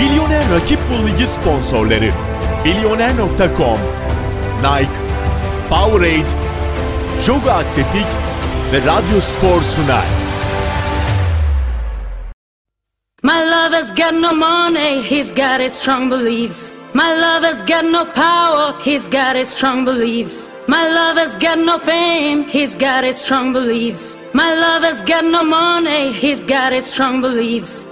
Bilyoner Rakip Bul Ligi sponsorları Bilyoner.com Nike, Powerade, Joga Atletik ve Radyo Spor sunar. My lover's got no money, he's got his strong beliefs. My lover's got no power, he's got his strong beliefs. My lover's got no fame, he's got his strong beliefs. My lover's got no money, he's got his strong beliefs.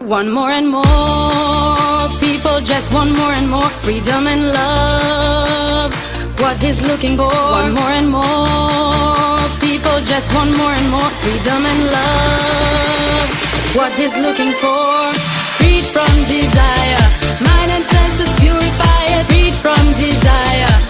One more and more. People just want more and more. Freedom and love. What he's looking for, one more and more. People just want more and more. Freedom and love. What he's looking for, freed from desire, mind and senses purify it, freed from desire,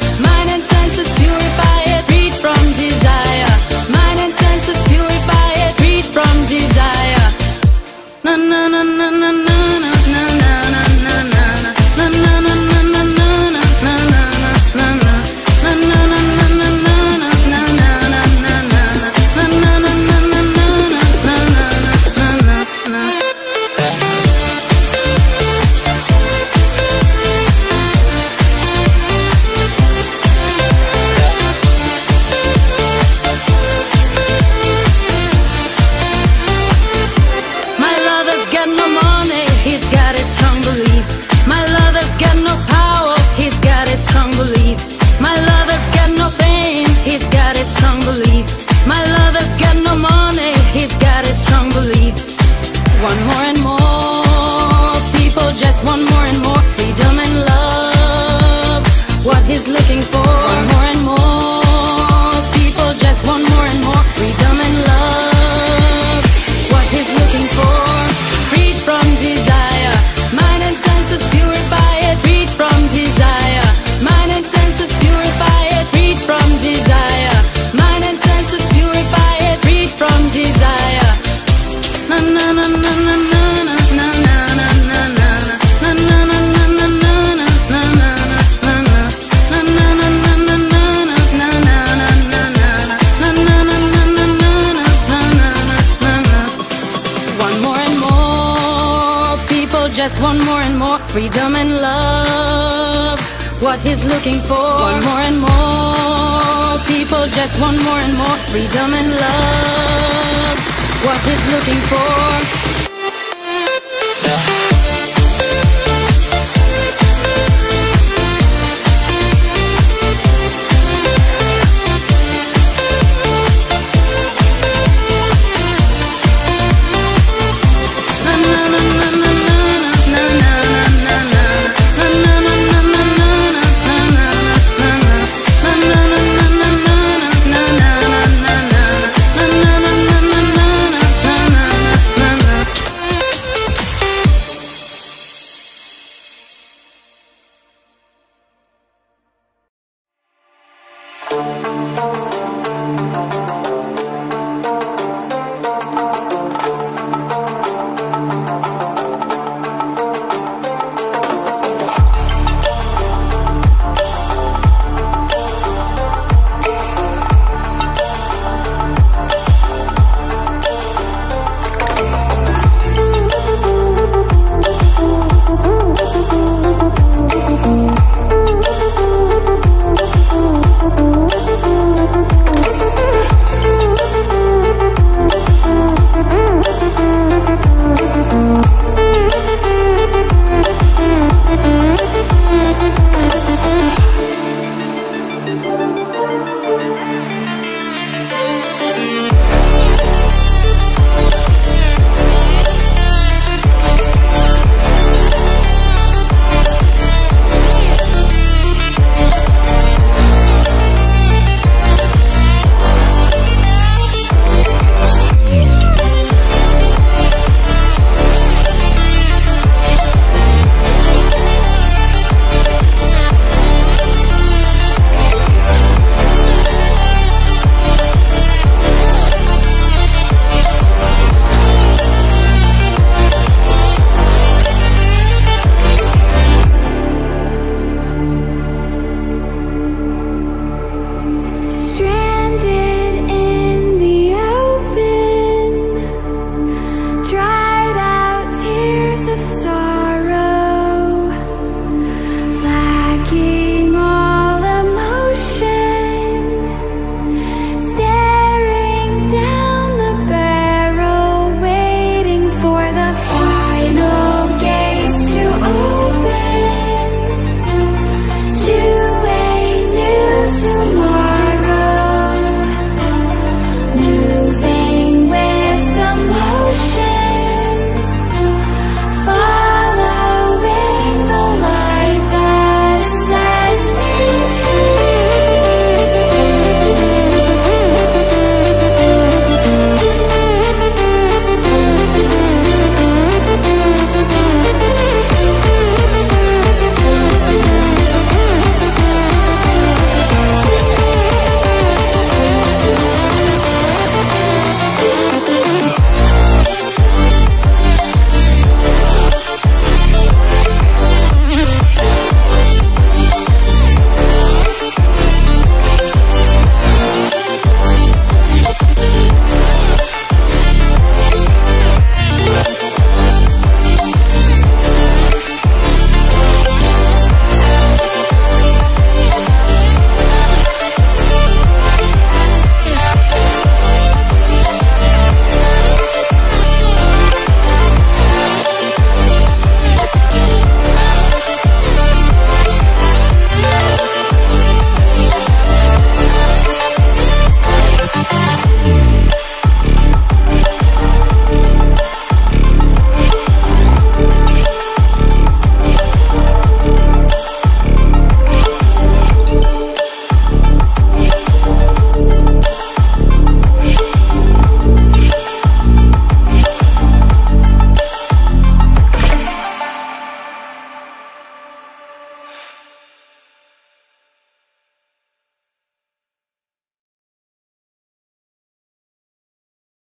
One more he's looking for, one more and more people just want more and more freedom and love. What he's looking for.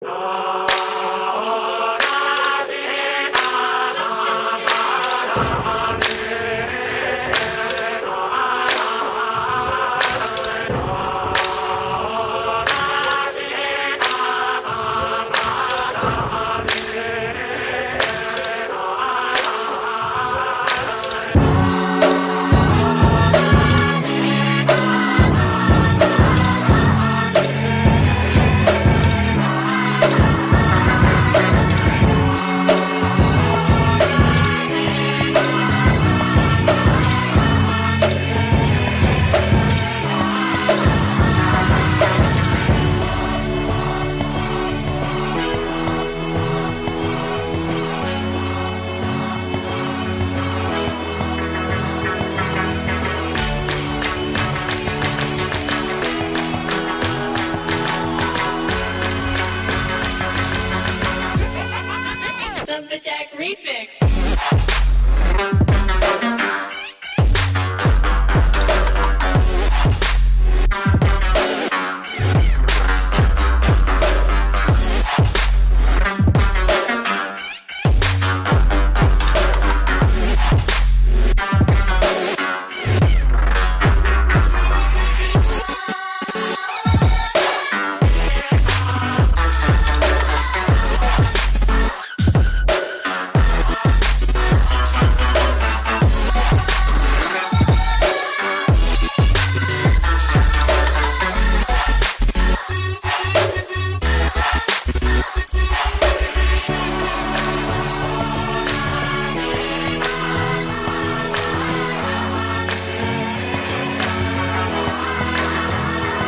Ah!